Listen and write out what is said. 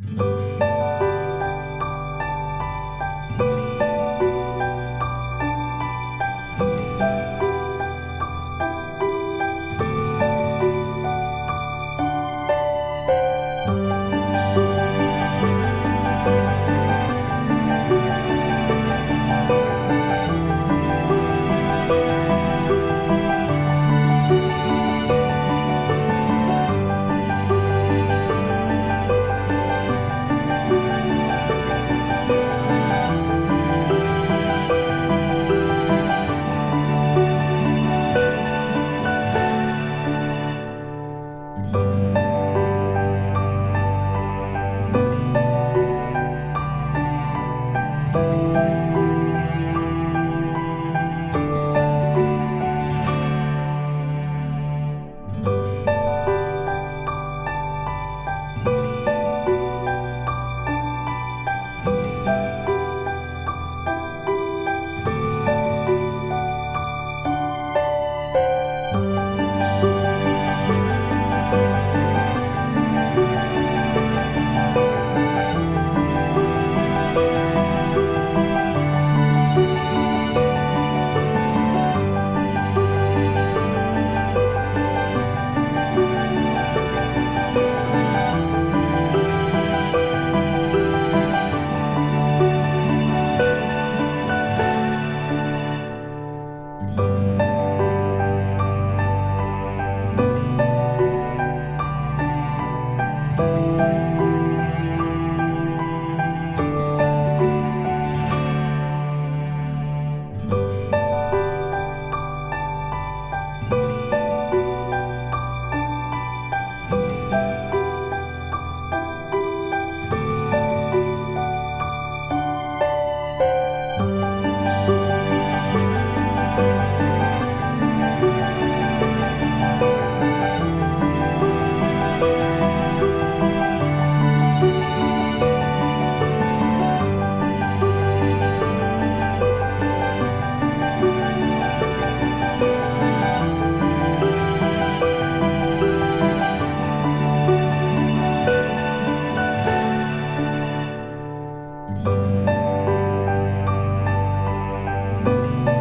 you Música Bye.